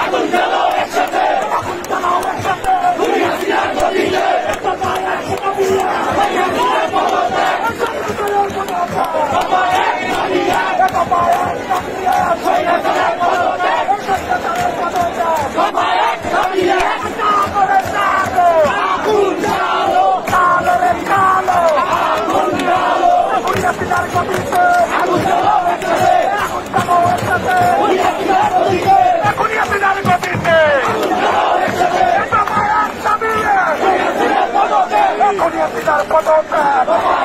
আগুন Podolka!